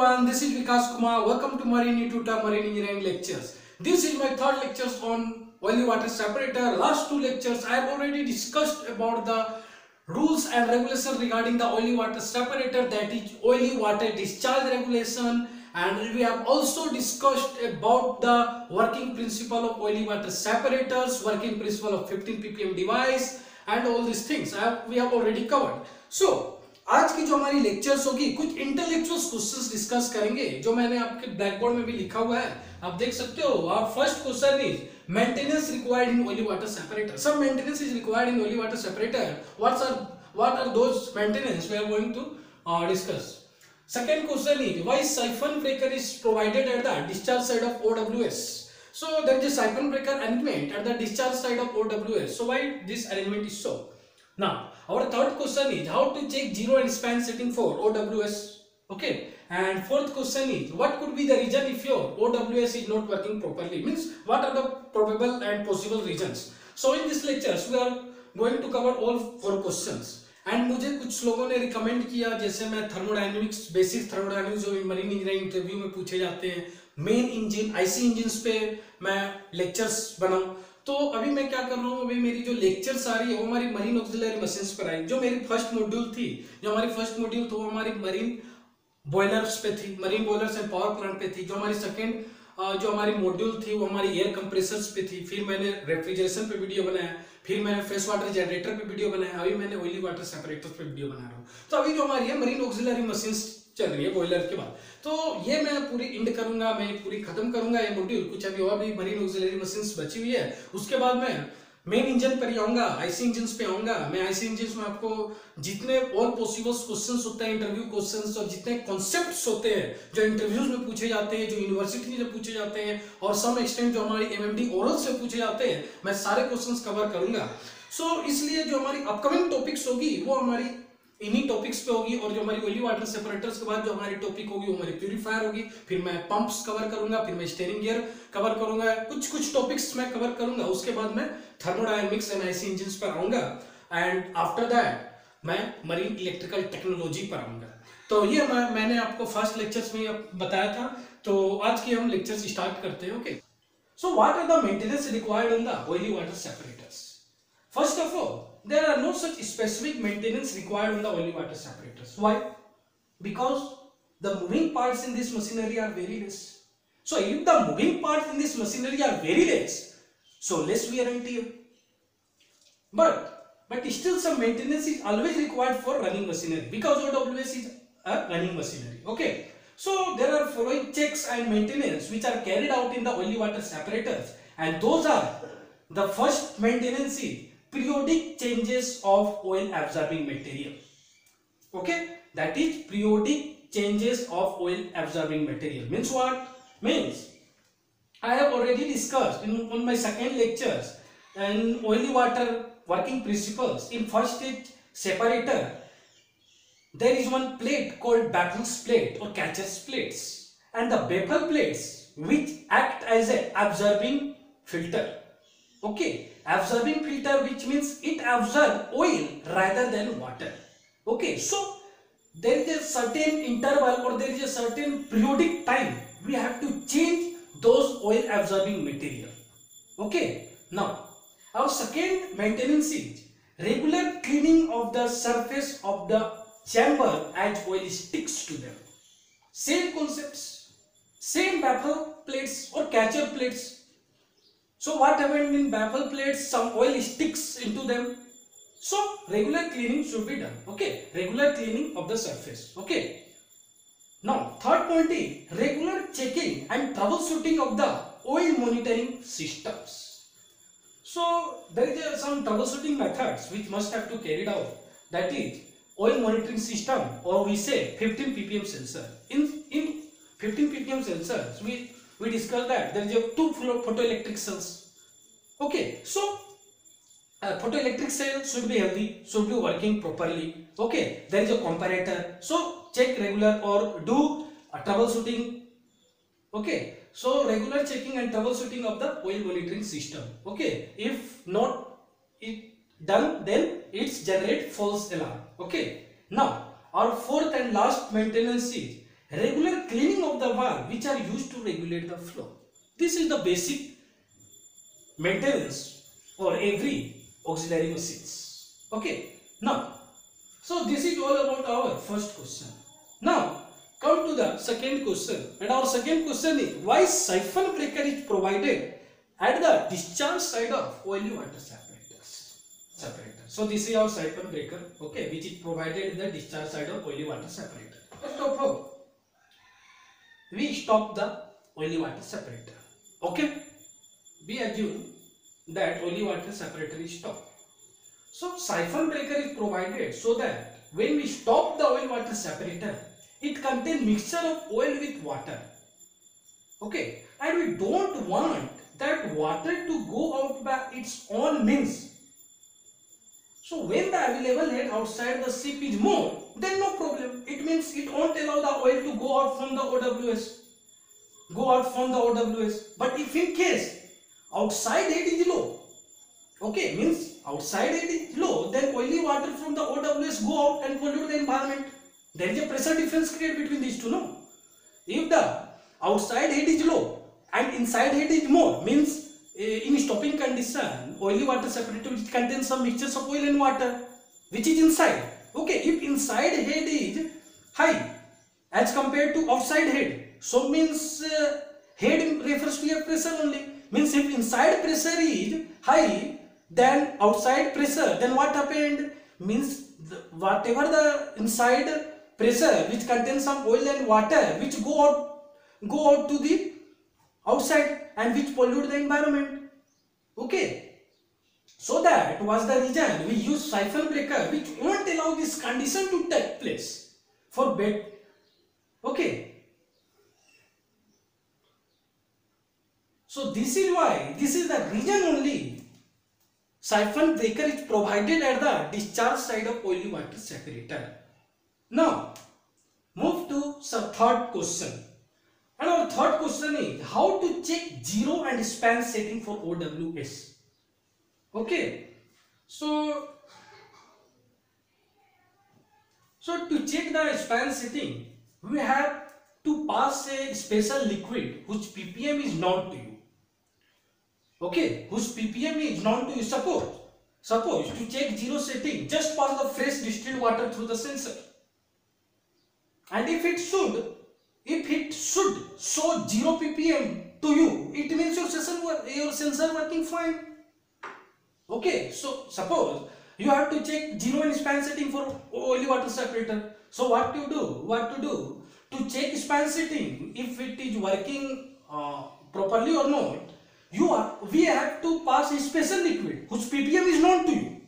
everyone, this is Vikas Kumar. Welcome to Marine Etutor Marine Engineering Lectures. This is my third lectures on oily water separator. Last two lectures I have already discussed about the rules and regulations regarding the oily water separator that is oily water discharge regulation and we have also discussed about the working principle of oily water separators, working principle of 15 ppm device and all these things have, we have already covered. So आज की जो हमारी lectures होगी, कुछ intellectual questions discuss करेंगे, जो मैंने आपके ब्लैक बोर्ड में भी लिखा हुआ है। आप देख सकते हो आप first question is maintenance required in oily water separator सब maintenance is required in oily water separator what's are what are those maintenance we are going to discuss question is, why siphon breaker is provided at the discharge side of OWS so, there is a siphon breaker arrangement at the discharge side of OWS so, why this arrangement is so? Now our third question is how to check zero and span setting for OWS okay and fourth question is what could be the reason if your OWS is not working properly means what are the probable and possible reasons so in this lectures we are going to cover all four questions and मुझे कुछ लोगों ने recommend किया जैसे मैं thermodynamics basic thermodynamics जो marine engineering interview में पूछे जाते हैं मेन इंजन आईसी इंजन पे मैं लेक्चर्स बनाऊँ तो अभी मैं क्या कर रहा हूँ, अभी मेरी जो लेक्चर्स आ रही है, वो हमारी मरीन ऑक्सिलरी मशीन्स पर आई। जो मेरी फ़र्स्ट मॉड्यूल थी, जो हमारी फ़र्स्ट मॉड्यूल थी वो हमारी मरीन बॉयलर्स पे थी marine boilers and power plant पे थी। जो हमारी सेकेंड जो हमारी मॉड्यूल थी, वो हमारी एयर कंप्रेसर्स पे थी। फिर मैंने रेफ्रिजरेशन पे वीडियो बनाया, फिर मैंने फ्रेश वाटर जनरेटर पे वीडियो बनाया। अभी मैंने ऑयली वाटर सेपरेटर्स पे वीडियो बना रहा हूँ। तो अभी जो हमारी है मरीन ऑक्सिलरी मशीन चल रही है बॉयलर के बाद। तो ये मैं पूरी इंड करूँगा मैं पूरी खत्म करूँगा ये मॉड्यूल कुछ अभी और भी मरीन ऑक्सिलरी मशीन बची हुई है। उसके बाद मैं मेन इंजन पर ही आऊँगा आईसी इंजन पे आऊँगा। मैं आईसी इंजन में आपको जितने ऑल पॉसिबल क्वेश्चंस होते हैं इंटरव्यू क्वेश्चंस और जितने कॉन्सेप्ट्स होते हैं जो इंटरव्यूज़ में पूछे जाते हैं जो यूनिवर्सिटी से पूछे जाते हैं और सम एक्सटेंट जो हमारी एमएमडी ओरल से पूछे जाते हैं मैं सारे क्वेश्चंस कवर करूँगा। सो so, इसलिए जो हमारी अपकमिंग टॉपिक्स होगी वो हमारी इन्हीं टॉपिक्स पे होगी और जो हमारी ओली वाटर सेपरेटर्स के बाद जो हमारी टॉपिक होगी वो हमारी प्यूरीफायर होगी। फिर मैं पंप्स कवर करूँगा फिर मैं स्टेयरिंग गियर कवर करूँगा कुछ कुछ टॉपिक्स मैं कवर करूँगा। उसके बाद मैं थर्मोडायनेमिक्स एंड आईसी इंजन पर आऊँगा। एंड आफ्टर दैट मैं मरीन इलेक्ट्रिकल टेक्नोलॉजी पर आऊँगा। तो ये मैं, मैंने आपको फ़र्स्ट लेक्चर्स में बताया था। तो आज की हम लेक्चर्स स्टार्ट करते हैं okay so what are the maintenance required in the oily water separators First of all, there are no such specific maintenance required on the oily water separators. Why? Because the moving parts in this machinery are very less. So if the moving parts in this machinery are very less, so less wear and tear. But but still some maintenance is always required for running machinery because OWS is a running machinery. Okay. So there are following checks and maintenance which are carried out in the oily water separators and those are the first maintenance is periodic changes of oil absorbing material. Okay? That is periodic changes of oil absorbing material. Means what? Means i have already discussed in on my second lectures and oily water working principles. In first stage separator there is one plate called baffles plate or catcher's plates. And the baffle plates which act as a absorbing filter okay absorbing filter which means it absorbs oil rather than water. Okay so there is a certain interval or there is a certain periodic time we have to change those oil absorbing material. Okay now our second maintenance is regular cleaning of the surface of the chamber as oil sticks to them. Same concepts same baffle plates or catcher plates so what happened in baffle plates? Some oil sticks into them. So regular cleaning should be done. Okay. Regular cleaning of the surface. Okay. Now third point is regular checking and troubleshooting of the oil monitoring systems. So there is some troubleshooting methods which must have to carried out. That is oil monitoring system or we say 15 ppm sensor. In in 15 ppm sensors we we discussed that. There is a two photoelectric cells. Okay so uh, photoelectric cell should be healthy should be working properly. Okay there is a comparator. So check regular or do a troubleshooting. Okay so regular checking and troubleshooting of the oil monitoring system. Okay if not it done then it's generate false alarm. Okay now our fourth and last maintenance is regular cleaning of the valve which are used to regulate the flow. This is the basic maintenance for every auxiliary machines. Okay. Now, so this is all about our first question. Now, come to the second question. And our second question is why siphon breaker is provided at the discharge side of oily water separators. Separator. So this is our siphon breaker, okay, which is provided in the discharge side of oily water separator. First of all, we stop the oily water separator. Okay, we assume that oily water separator is stopped. So siphon breaker is provided so that when we stop the oil water separator, it contains mixture of oil with water. Okay, and we don't want that water to go out by its own means. So when the available head outside the ship is more, then no problem. It means it won't allow the oil to go out from the OWS. Go out from the OWS. But if in case outside head is low, okay, means outside head is low, then oily water from the OWS go out and pollute the environment. There is a pressure difference created between these two, no? If the outside head is low and inside head is more, means uh, in stopping condition, oily water separator which contains some mixtures of oil and water, which is inside. Okay, if inside head is high as compared to outside head, so means uh, head refers to a pressure only. Means if inside pressure is high than outside pressure, then what happened? Means the, whatever the inside pressure which contains some oil and water which go out go out to the outside and which pollute the environment. Okay. So that was the reason we use siphon breaker which won't allow this condition to take place for bed. Okay. So this is why, this is the reason only siphon breaker is provided at the discharge side of oily water separator. Now, move to some third question. And our third question is how to check zero and span setting for OWS. Okay. So, so to check the span setting, we have to pass a special liquid whose ppm is known to you. Okay, whose ppm is known to you. Suppose, suppose to check zero setting, just pass the fresh distilled water through the sensor. And if it should if it should show 0 ppm to you it means your sensor your sensor working fine okay so suppose you have to check zero and span setting for oily water separator so what to do? What to do? To check span setting if it is working uh, properly or not you are we have to pass a special liquid whose ppm is known to you.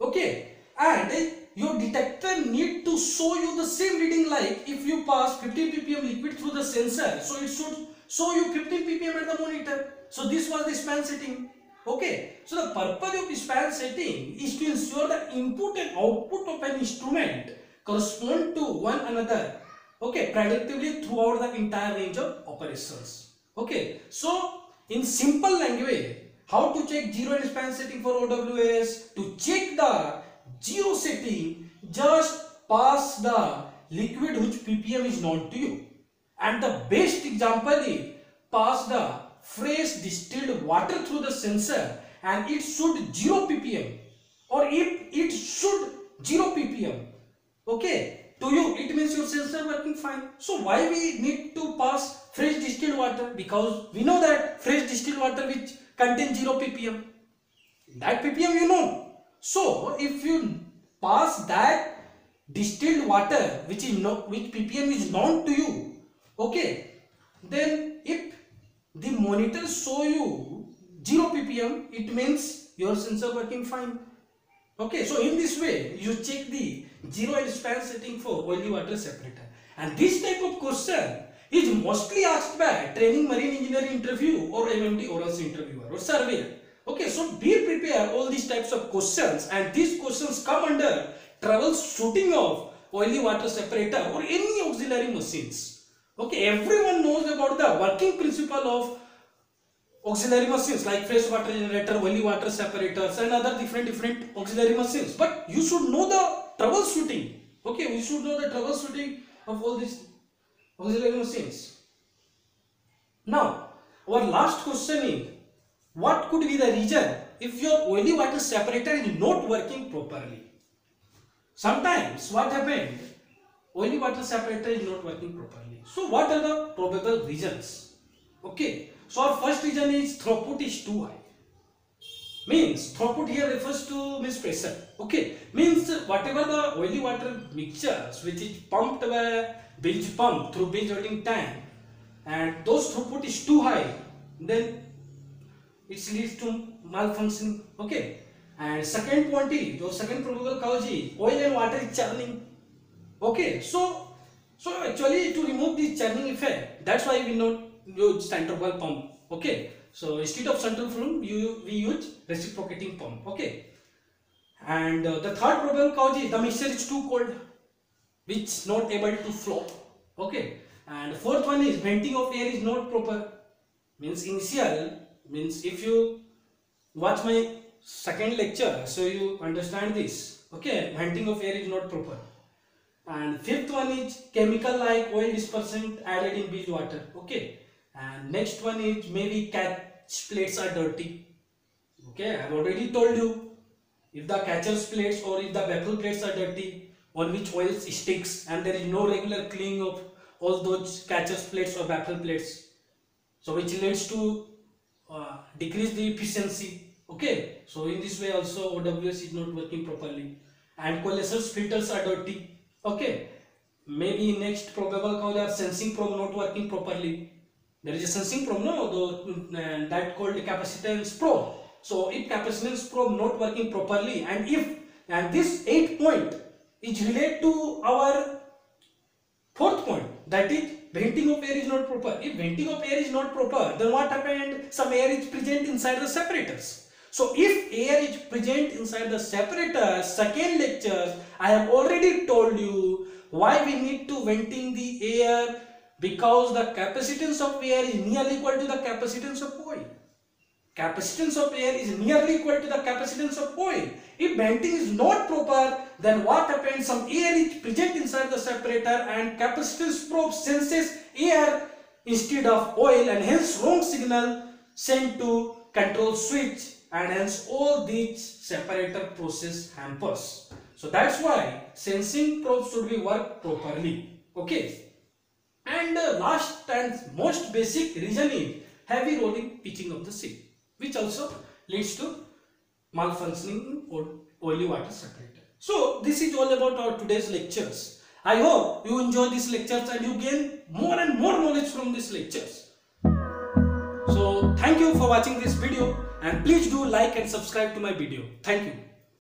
Okay and your detector need to show you the same reading like if you pass 15 ppm liquid through the sensor so it should show you 15 ppm at the monitor. So this was the span setting okay so the purpose of span setting is to ensure the input and output of an instrument correspond to one another okay predictably throughout the entire range of operations. Okay so in simple language how to check zero and span setting for ows to check the zero setting just pass the liquid which ppm is known to you. And the best example is pass the fresh distilled water through the sensor and it should 0 ppm or if it should 0 ppm okay? To you it means your sensor working fine. So why we need to pass fresh distilled water? Because we know that fresh distilled water which contains 0 ppm that ppm you know. So if you pass that distilled water which is no which ppm is known to you, okay, then if the monitor show you 0 ppm, it means your sensor working fine. Okay, so in this way you check the zero and span setting for oily water separator. And this type of question is mostly asked by training marine engineer interview or MMD orals interviewer or surveyor. Okay, so be prepared all these types of questions and these questions come under troubleshooting of oily water separator or any auxiliary machines. Okay, everyone knows about the working principle of auxiliary machines like fresh water generator, oily water separators and other different different auxiliary machines. But you should know the troubleshooting. Okay, we should know the troubleshooting of all these auxiliary machines. Now, our last question is, what could be the reason if your oily water separator is not working properly? Sometimes what happened, oily water separator is not working properly. So what are the probable reasons? Okay, so our first reason is throughput is too high. Means throughput here refers to means pressure. Okay, means whatever the oily water mixtures which is pumped by bilge pump through bilge holding tank and those throughput is too high, then it leads to malfunctioning. Okay, and second point is your second probable cause is oil and water is churning. Okay, so so actually to remove this churning effect, that's why we not use centrifugal pump. Okay, so instead of centrifugal pump, you we use reciprocating pump. Okay, and uh, the third problem cause is the mixture is too cold, which not able to flow. Okay, and fourth one is venting of air is not proper. Means initial means if you watch my second lecture, so you understand this. Okay, venting of air is not proper and fifth one is chemical like oil dispersant added in bilge water okay. And next one is maybe catch plates are dirty. Okay. I've already told you. If the catcher's plates or if the baffle plates are dirty on which oil sticks and there is no regular cleaning of all those catcher's plates or baffle plates. So which leads to uh, decrease the efficiency. Okay. So in this way also ows is not working properly. And coalescers filters are dirty okay. Maybe next probable cause are sensing probe not working properly. There is a sensing probe no? The, uh, that called capacitance probe. So if capacitance probe not working properly and if and this eight point is related to our fourth point that is venting of air is not proper. If venting of air is not proper then what happened? Some air is present inside the separators so if air is present inside the separator, second lecture, I have already told you why we need to venting the air because the capacitance of air is nearly equal to the capacitance of oil. Capacitance of air is nearly equal to the capacitance of oil. If venting is not proper, then what happens? Some air is present inside the separator and capacitance probe senses air instead of oil and hence wrong signal sent to control switch and hence all these separator process hampers. So that's why sensing probe should be work properly. Okay. And uh, last and most basic reason is heavy rolling pitching of the seat which also leads to malfunctioning or oily water separator. So this is all about our today's lectures. I hope you enjoy these lectures and you gain more and more knowledge from these lectures. So thank you for watching this video and please do like and subscribe to my video. Thank you.